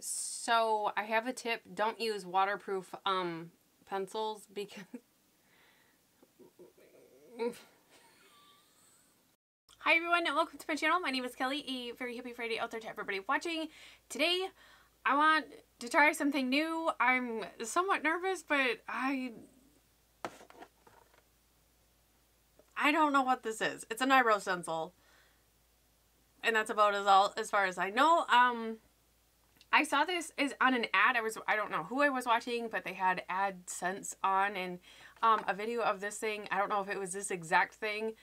So I have a tip. Don't use waterproof um, pencils because... Hi everyone and welcome to my channel. My name is Kelly. A very happy Friday out there to everybody watching. Today I want to try something new. I'm somewhat nervous but I... I don't know what this is. It's an eyebrow stencil. And that's about as all as far as I know. Um I saw this is on an ad. I was I don't know who I was watching, but they had AdSense on and um, a video of this thing. I don't know if it was this exact thing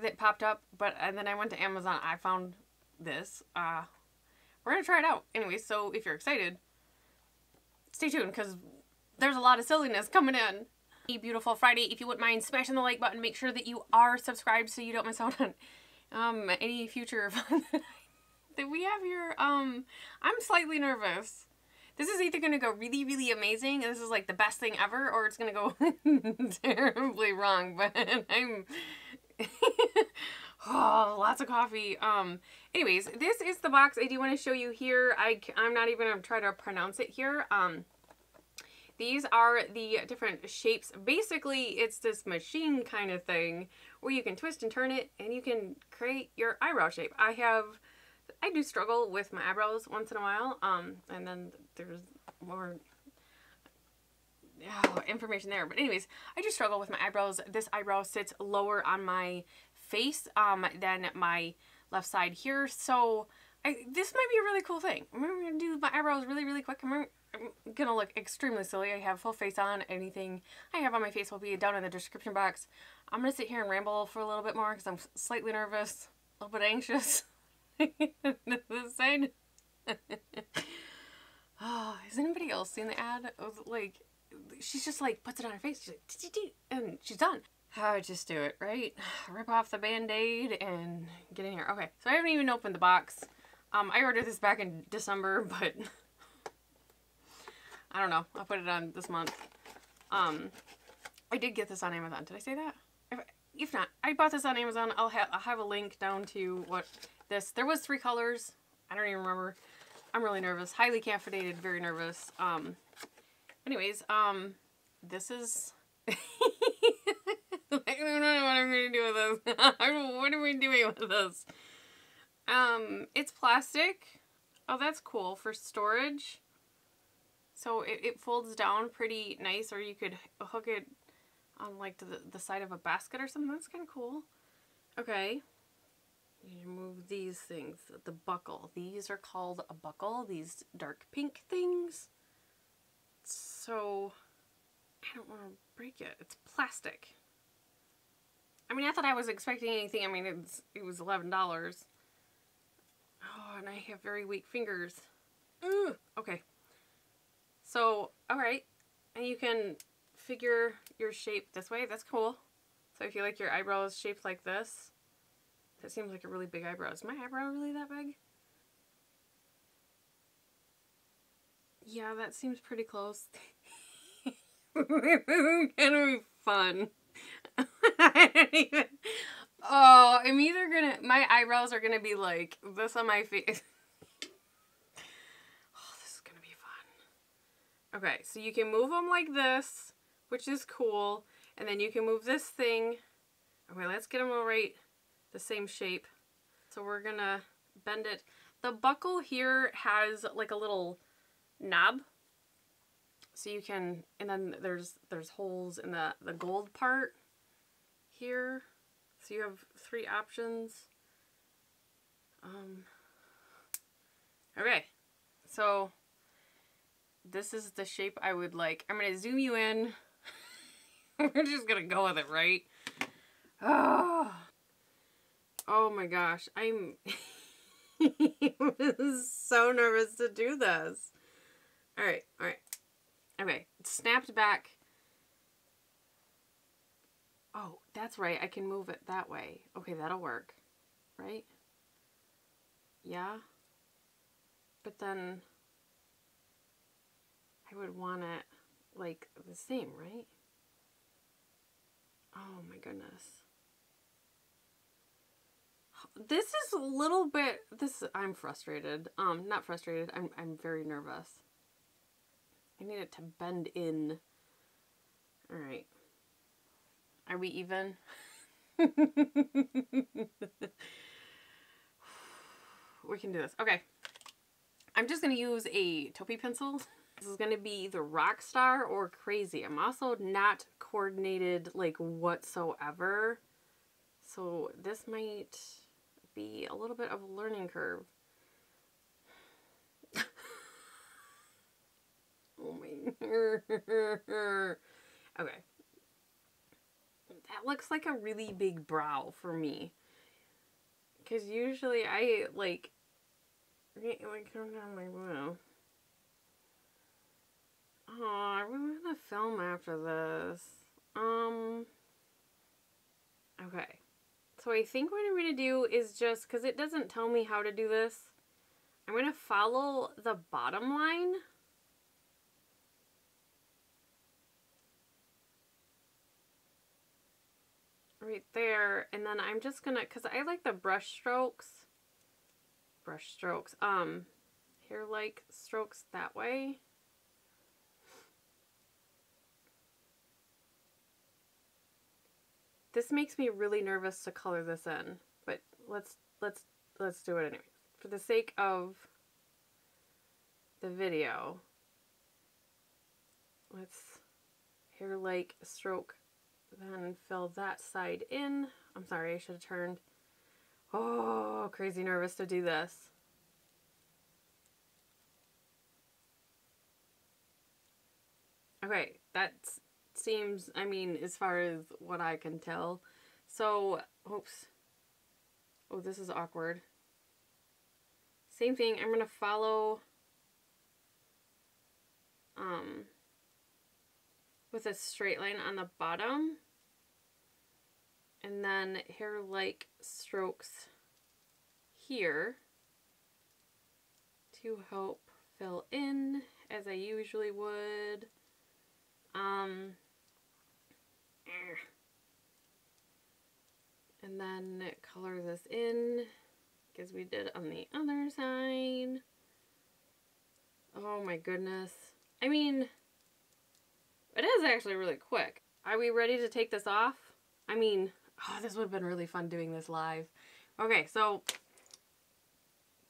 that popped up, but and then I went to Amazon. I found this. Uh, we're gonna try it out anyway. So if you're excited, stay tuned because there's a lot of silliness coming in. A beautiful Friday. If you wouldn't mind smashing the like button, make sure that you are subscribed so you don't miss out on um, any future fun that we have here. Um, I'm slightly nervous. This is either going to go really, really amazing, and this is like the best thing ever, or it's going to go terribly wrong, but I'm... oh, lots of coffee. Um, anyways, this is the box I do want to show you here. I, I'm not even going to try to pronounce it here. Um, these are the different shapes. Basically, it's this machine kind of thing where you can twist and turn it and you can create your eyebrow shape. I have I do struggle with my eyebrows once in a while. Um, and then there's more oh, information there. But anyways, I do struggle with my eyebrows. This eyebrow sits lower on my face um, than my left side here. So I, this might be a really cool thing. I'm going to do my eyebrows really, really quick. I'm, I'm going to look extremely silly. I have full face on. Anything I have on my face will be down in the description box. I'm going to sit here and ramble for a little bit more because I'm slightly nervous, a little bit anxious. the side. oh, has anybody else seen the ad? Of, like, she's just like puts it on her face. She's like, and she's done. Oh, just do it, right? Rip off the band-aid and get in here. Okay, so I haven't even opened the box. Um, I ordered this back in December, but I don't know. I'll put it on this month. Um, I did get this on Amazon. Did I say that? If, if not, I bought this on Amazon. I'll have I'll have a link down to what this. There was three colors. I don't even remember. I'm really nervous. Highly caffeinated, very nervous. Um, anyways, um, this is... I don't know what I'm going to do with this. what are we doing with this? Um, it's plastic. Oh, that's cool for storage. So it, it folds down pretty nice, or you could hook it on like the, the side of a basket or something. That's kind of cool. Okay. You move these things, the buckle. These are called a buckle, these dark pink things. So, I don't want to break it. It's plastic. I mean, I thought I was expecting anything. I mean, it's, it was $11. Oh, and I have very weak fingers. Ooh, okay. So, alright. And you can figure your shape this way. That's cool. So if you like your eyebrows shaped like this, that seems like a really big eyebrow. Is my eyebrow really that big? Yeah, that seems pretty close. it's gonna be fun. even, oh, I'm either gonna, my eyebrows are gonna be like this on my face. oh, this is gonna be fun. Okay, so you can move them like this, which is cool. And then you can move this thing. Okay, let's get them all right the same shape. So we're gonna bend it. The buckle here has like a little knob. So you can, and then there's there's holes in the, the gold part here. So you have three options. Um, okay, so this is the shape I would like. I'm going to zoom you in. We're just going to go with it, right? Oh, Oh my gosh, I'm so nervous to do this. All right, all right. Okay, snapped back. Oh, that's right. I can move it that way. Okay, that'll work. Right? Yeah. But then I would want it like the same, right? Oh my goodness. This is a little bit this I'm frustrated. Um not frustrated. I'm I'm very nervous. I need it to bend in. All right. Are we even? we can do this. Okay. I'm just going to use a Taupe pencil. This is going to be either rock star or Crazy. I'm also not coordinated like whatsoever. So this might be a little bit of a learning curve. oh my. okay. That looks like a really big brow for me. Because usually I like, like come down my brow. Oh, I really want to film after this. Um, okay. So I think what I'm going to do is just, because it doesn't tell me how to do this, I'm going to follow the bottom line. Right there. And then I'm just going to, because I like the brush strokes. Brush strokes. Um, hair-like strokes that way. This makes me really nervous to color this in, but let's let's let's do it anyway. For the sake of the video, let's hair like stroke, then fill that side in. I'm sorry, I should have turned. Oh, crazy nervous to do this. Okay, that's seems, I mean, as far as what I can tell. So, oops. Oh, this is awkward. Same thing, I'm going to follow um, with a straight line on the bottom. And then hair-like strokes here to help fill in as I usually would. Um, and then color this in because we did on the other side. Oh my goodness. I mean, it is actually really quick. Are we ready to take this off? I mean, oh, this would have been really fun doing this live. Okay, so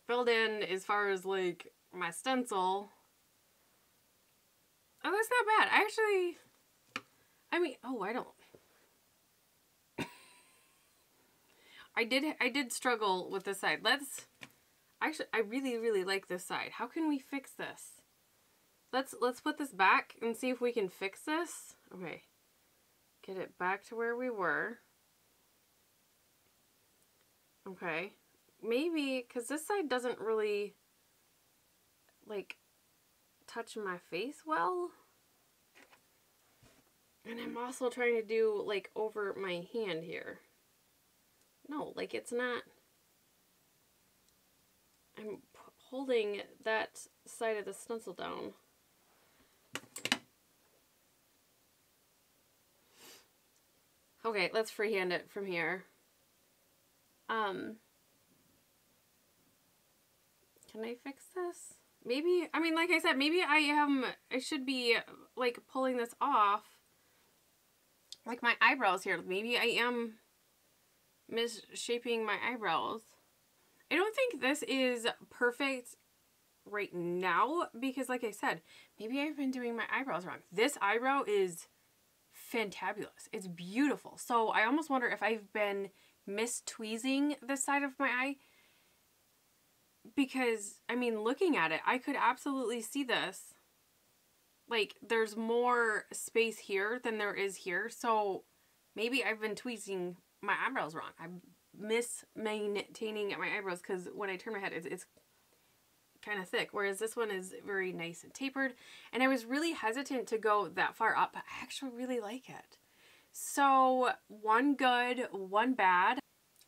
filled in as far as like my stencil. Oh, that's not bad. I actually, I mean, oh, I don't. I did, I did struggle with this side. Let's, actually, I really, really like this side. How can we fix this? Let's, let's put this back and see if we can fix this. Okay. Get it back to where we were. Okay. Maybe, because this side doesn't really, like, touch my face well. And I'm also trying to do like over my hand here. No, like it's not. I'm holding that side of the stencil down. Okay, let's freehand it from here. Um, can I fix this? Maybe, I mean, like I said, maybe I am, I should be like pulling this off like my eyebrows here. Maybe I am misshaping my eyebrows. I don't think this is perfect right now because like I said, maybe I've been doing my eyebrows wrong. This eyebrow is fantabulous. It's beautiful. So I almost wonder if I've been mistweezing this side of my eye because, I mean, looking at it, I could absolutely see this like there's more space here than there is here. So maybe I've been tweezing my eyebrows wrong. I'm mismaintaining my eyebrows because when I turn my head, it's, it's kind of thick. Whereas this one is very nice and tapered. And I was really hesitant to go that far up, but I actually really like it. So one good, one bad.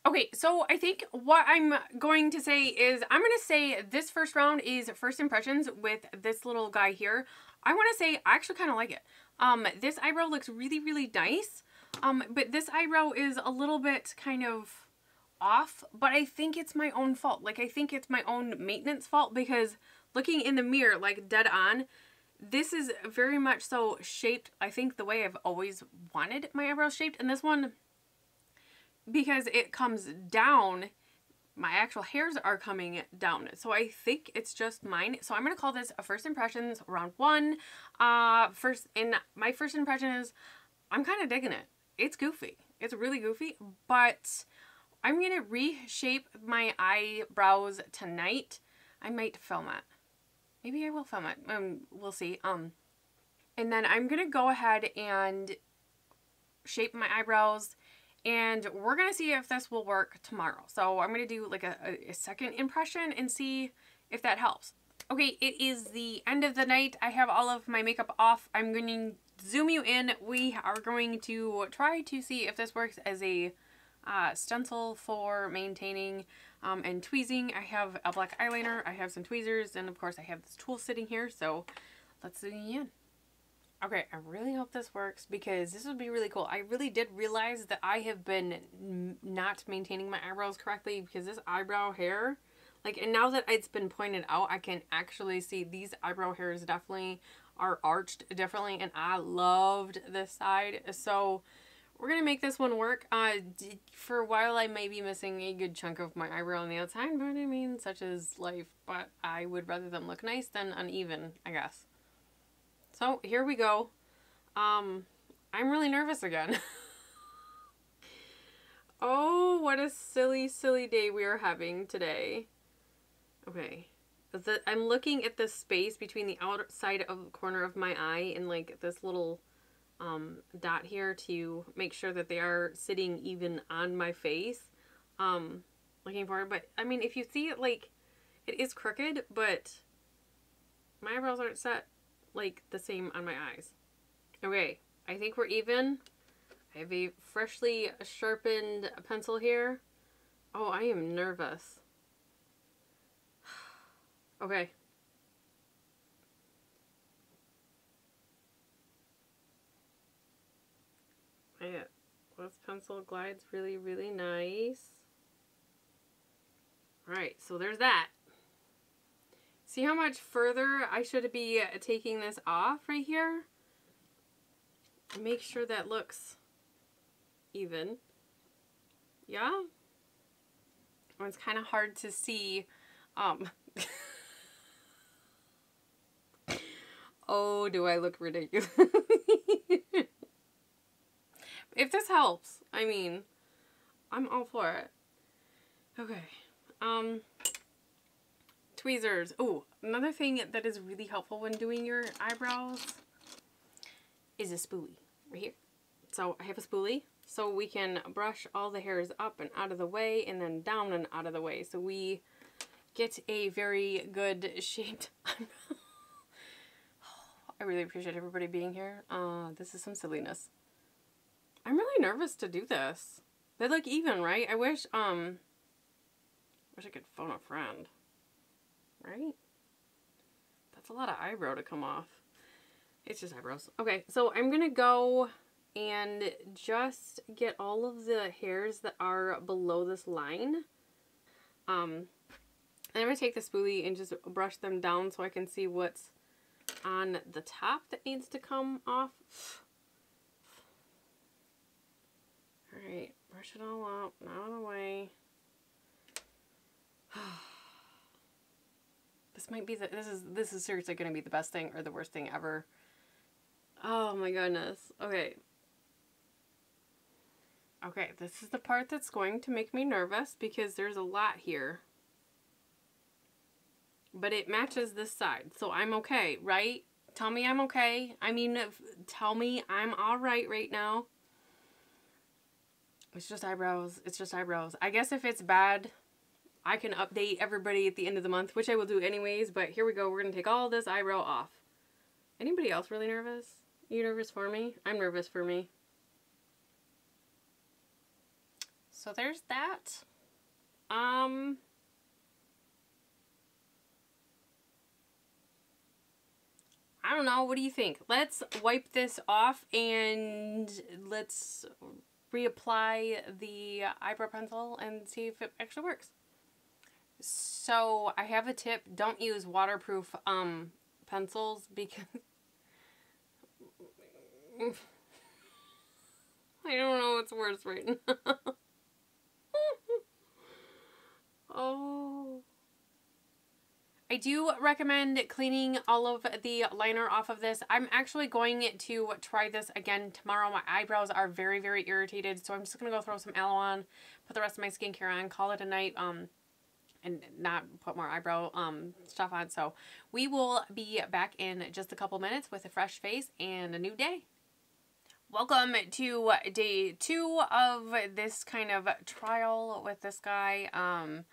Okay, so I think what I'm going to say is I'm going to say this first round is first impressions with this little guy here. I want to say I actually kind of like it. Um, this eyebrow looks really, really nice. Um, but this eyebrow is a little bit kind of off, but I think it's my own fault. Like, I think it's my own maintenance fault because looking in the mirror, like dead on, this is very much so shaped, I think, the way I've always wanted my eyebrows shaped. And this one, because it comes down, my actual hairs are coming down. So I think it's just mine. So I'm going to call this a first impressions round one. Uh, first, and my first impression is I'm kind of digging it. It's goofy. It's really goofy, but I'm going to reshape my eyebrows tonight. I might film it. Maybe I will film it. Um, we'll see. Um, and then I'm going to go ahead and shape my eyebrows and we're going to see if this will work tomorrow. So I'm going to do like a, a, second impression and see if that helps. Okay, it is the end of the night. I have all of my makeup off. I'm going to zoom you in. We are going to try to see if this works as a uh, stencil for maintaining um, and tweezing. I have a black eyeliner, I have some tweezers, and of course I have this tool sitting here, so let's zoom in. Okay, I really hope this works because this would be really cool. I really did realize that I have been not maintaining my eyebrows correctly because this eyebrow hair, like, and now that it's been pointed out, I can actually see these eyebrow hairs definitely are arched differently, and I loved this side. So, we're going to make this one work. Uh, for a while, I may be missing a good chunk of my eyebrow on the outside, but I mean, such is life. But I would rather them look nice than uneven, I guess. So here we go. Um, I'm really nervous again. oh, what a silly, silly day we are having today. Okay. I'm looking at the space between the outside of the corner of my eye and like this little um, dot here to make sure that they are sitting even on my face. Um, looking for it. But I mean, if you see it like, it is crooked, but my eyebrows aren't set like the same on my eyes. Okay, I think we're even. I have a freshly sharpened pencil here. Oh, I am nervous. okay. Yeah, uh, this pencil glides really, really nice. Alright, so there's that. See how much further I should be taking this off right here? Make sure that looks even. Yeah? Oh, it's kind of hard to see. Um, oh, do I look ridiculous? if this helps, I mean, I'm all for it. Okay. Um, tweezers. Oh, another thing that is really helpful when doing your eyebrows is a spoolie right here. So I have a spoolie so we can brush all the hairs up and out of the way and then down and out of the way. So we get a very good shaped I really appreciate everybody being here. Uh, this is some silliness. I'm really nervous to do this. They look even, right? I wish, um, wish I could phone a friend right? That's a lot of eyebrow to come off. It's just eyebrows. Okay, so I'm going to go and just get all of the hairs that are below this line. Um, and I'm going to take the spoolie and just brush them down so I can see what's on the top that needs to come off. Alright, brush it all out, out of the way. This might be the, this is, this is seriously to be the best thing or the worst thing ever. Oh my goodness. Okay. Okay, this is the part that's going to make me nervous because there's a lot here. But it matches this side, so I'm okay, right? Tell me I'm okay. I mean, tell me I'm alright right now. It's just eyebrows. It's just eyebrows. I guess if it's bad, I can update everybody at the end of the month, which I will do anyways, but here we go. We're going to take all this eyebrow off. Anybody else really nervous? You nervous for me? I'm nervous for me. So there's that. Um... I don't know. What do you think? Let's wipe this off and let's reapply the eyebrow pencil and see if it actually works. So I have a tip. Don't use waterproof um, pencils because I don't know what's worse right now. oh. I do recommend cleaning all of the liner off of this. I'm actually going to try this again tomorrow. My eyebrows are very, very irritated, so I'm just going to go throw some aloe on, put the rest of my skincare on, call it a night, um, and not put more eyebrow um, stuff on. So we will be back in just a couple minutes with a fresh face and a new day. Welcome to day two of this kind of trial with this guy. Um,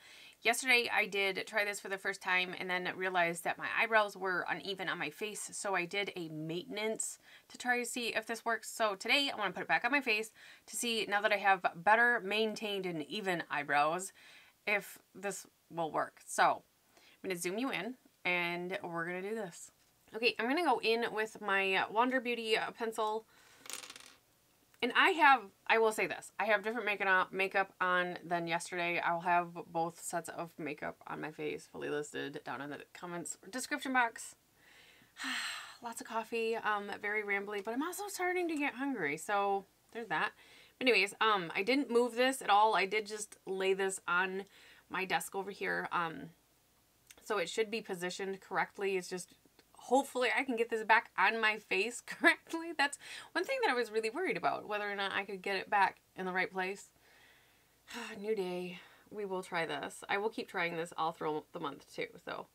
yesterday I did try this for the first time and then realized that my eyebrows were uneven on my face. So I did a maintenance to try to see if this works. So today I want to put it back on my face to see now that I have better maintained and even eyebrows if this will work. So I'm going to zoom you in and we're going to do this. Okay, I'm going to go in with my Wander Beauty pencil and I have, I will say this, I have different makeup makeup on than yesterday. I will have both sets of makeup on my face fully listed down in the comments description box. Lots of coffee, um, very rambly, but I'm also starting to get hungry, so there's that. Anyways, um, I didn't move this at all. I did just lay this on my desk over here. Um, so it should be positioned correctly. It's just hopefully I can get this back on my face correctly. That's one thing that I was really worried about, whether or not I could get it back in the right place. New day. We will try this. I will keep trying this all through the month too, so.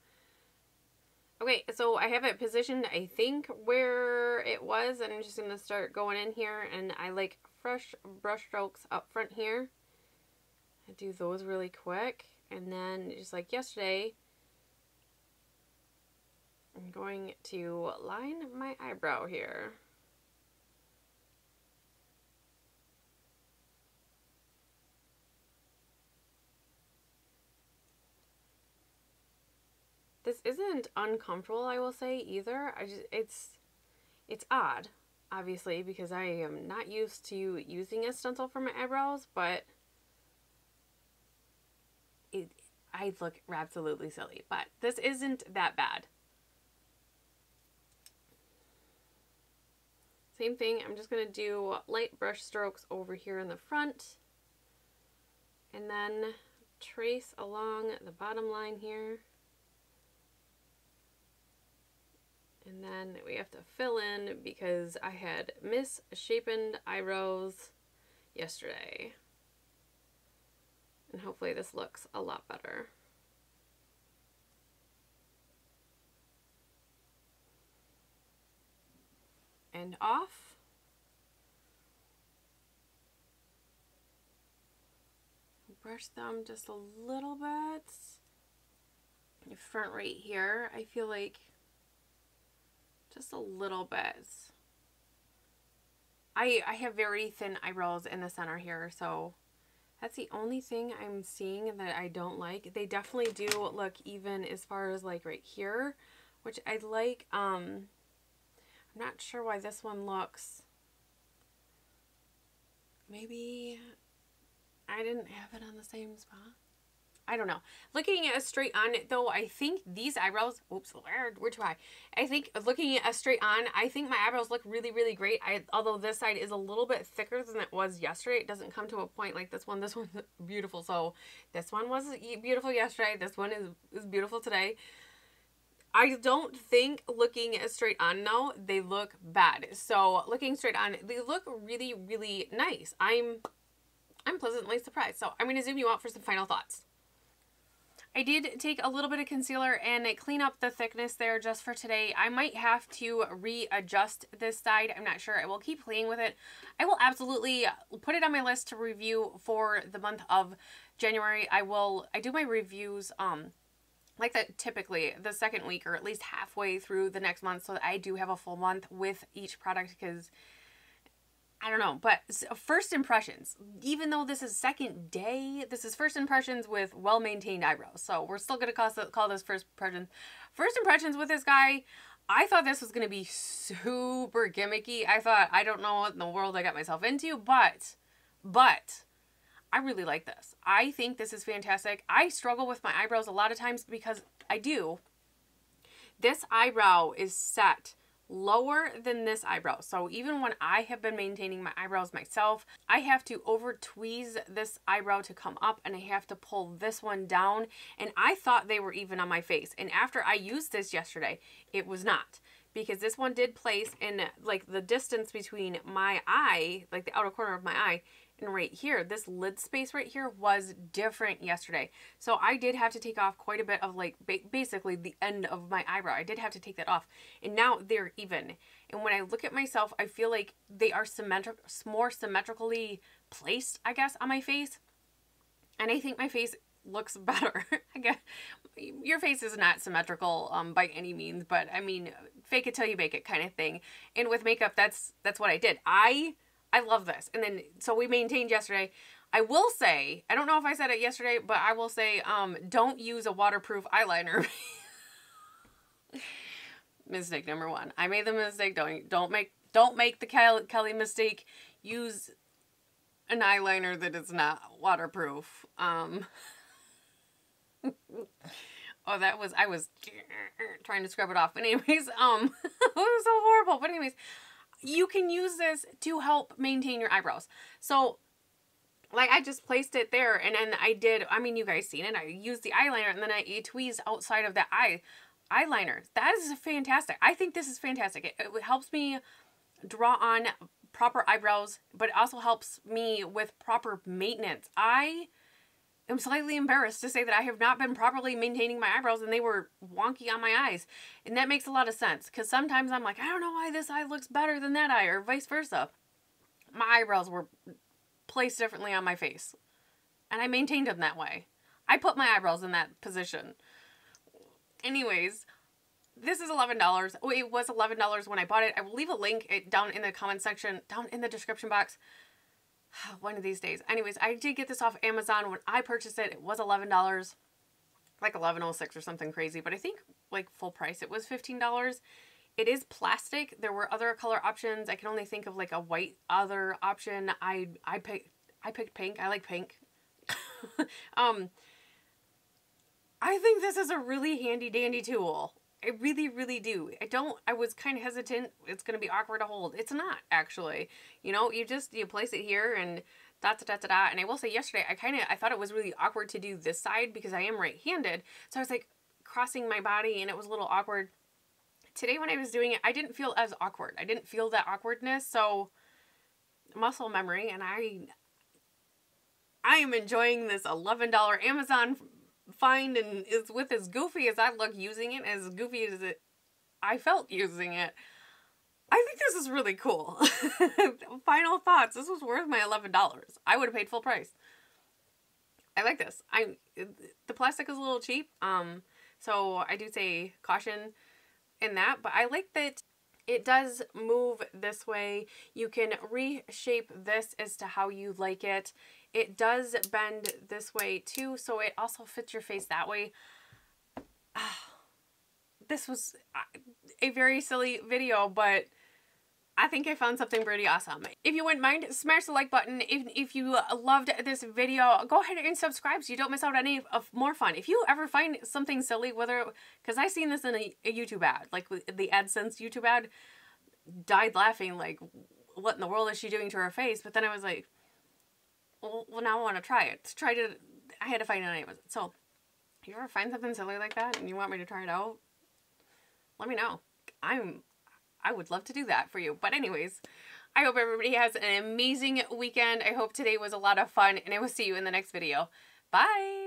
Okay, so I have it positioned, I think, where it was, and I'm just going to start going in here, and I like fresh brush strokes up front here. I do those really quick, and then just like yesterday, I'm going to line my eyebrow here. This isn't uncomfortable, I will say, either. I just, it's, it's odd, obviously, because I am not used to using a stencil for my eyebrows, but it, I look absolutely silly, but this isn't that bad. Same thing, I'm just going to do light brush strokes over here in the front. And then trace along the bottom line here. And then we have to fill in because I had misshapen eyebrows yesterday. And hopefully this looks a lot better. and off. Brush them just a little bit. Front right here, I feel like just a little bit. I, I have very thin eyebrows in the center here, so that's the only thing I'm seeing that I don't like. They definitely do look even as far as like right here, which I like. Um, I'm not sure why this one looks... Maybe I didn't have it on the same spot. I don't know. Looking at straight on though, I think these eyebrows, oops, where too high. I think looking at straight on, I think my eyebrows look really, really great. I, although this side is a little bit thicker than it was yesterday. It doesn't come to a point like this one. This one's beautiful. So this one was beautiful yesterday. This one is, is beautiful today. I don't think looking straight on now, they look bad. So looking straight on, they look really, really nice. I'm, I'm pleasantly surprised. So I'm going to zoom you out for some final thoughts. I did take a little bit of concealer and clean up the thickness there just for today. I might have to readjust this side. I'm not sure. I will keep playing with it. I will absolutely put it on my list to review for the month of January. I will, I do my reviews, um, like that typically the second week or at least halfway through the next month so that I do have a full month with each product because I don't know, but uh, first impressions, even though this is second day, this is first impressions with well-maintained eyebrows. So we're still to call this first impressions. First impressions with this guy, I thought this was to be super gimmicky. I thought, I don't know what in the world I got myself into, but But I really like this. I think this is fantastic. I struggle with my eyebrows a lot of times because I do. This eyebrow is set lower than this eyebrow. So even when I have been maintaining my eyebrows myself, I have to over tweeze this eyebrow to come up and I have to pull this one down. And I thought they were even on my face. And after I used this yesterday, it was not because this one did place in like the distance between my eye, like the outer corner of my eye, and right here, this lid space right here was different yesterday. So I did have to take off quite a bit of like ba basically the end of my eyebrow. I did have to take that off. And now they're even. And when I look at myself, I feel like they are symmetric, more symmetrically placed, I guess, on my face. And I think my face looks better. I guess your face is not symmetrical um, by any means, but I mean, fake it till you make it kind of thing. And with makeup, that's that's what I did. I I love this. And then, so we maintained yesterday. I will say, I don't know if I said it yesterday, but I will say, um, don't use a waterproof eyeliner. mistake number one. I made the mistake. Don't don't make don't make the Kelly mistake. Use an eyeliner that is not waterproof. Um. oh, that was I was trying to scrub it off. But anyways, um, it was so horrible. But anyways, you can use this to help maintain your eyebrows. So like I just placed it there and then I did, I mean, you guys seen it. I used the eyeliner and then I tweezed outside of the eye eyeliner. That is fantastic. I think this is fantastic. It, it helps me draw on proper eyebrows, but it also helps me with proper maintenance. I am slightly embarrassed to say that I have not been properly maintaining my eyebrows and they were wonky on my eyes. And that makes a lot of sense because sometimes I'm like, I don't know why this eye looks better than that eye or vice versa. My eyebrows were placed differently on my face and I maintained them that way. I put my eyebrows in that position. Anyways, this is $11. Oh, it was $11 when I bought it. I will leave a link eh, down in the comment section, down in the description box one of these days. Anyways, I did get this off Amazon. When I purchased it, it was $11. Like 11.06 or something crazy. But I think like full price, it was $15. It is plastic. There were other color options. I can only think of like a white other option. I I picked I picked pink. I like pink. um I think this is a really handy dandy tool. I really, really do. I don't, I was kind of hesitant. It's going to be awkward to hold. It's not, actually. You know, you just, you place it here and da da da da da. And I will say yesterday, I kind of, I thought it was really awkward to do this side because I am right-handed. So I was like crossing my body and it was a little awkward. Today when I was doing it, I didn't feel as awkward. I didn't feel that awkwardness. So muscle memory and I, I am enjoying this $11 Amazon find and is with as goofy as I look using it, as goofy as it I felt using it. I think this is really cool. Final thoughts. This was worth my $11. I would have paid full price. I like this. I the plastic is a little cheap. Um so I do say caution in that, but I like that it does move this way. You can reshape this as to how you like it. It does bend this way too, so it also fits your face that way. Ah, this was a very silly video, but I think I found something pretty awesome. If you wouldn't mind, smash the like button. If, if you loved this video, go ahead and subscribe so you don't miss out on any of more fun. If you ever find something silly, whether, because I seen this in a, a YouTube ad, like the AdSense YouTube ad, died laughing like, what in the world is she doing to her face? But then I was like, well, now I want to try it. Try to, I had to find it Amazon. So, if you ever find something silly like that and you want me to try it out, let me know. I'm, I would love to do that for you. But anyways, I hope everybody has an amazing weekend. I hope today was a lot of fun and I will see you in the next video. Bye!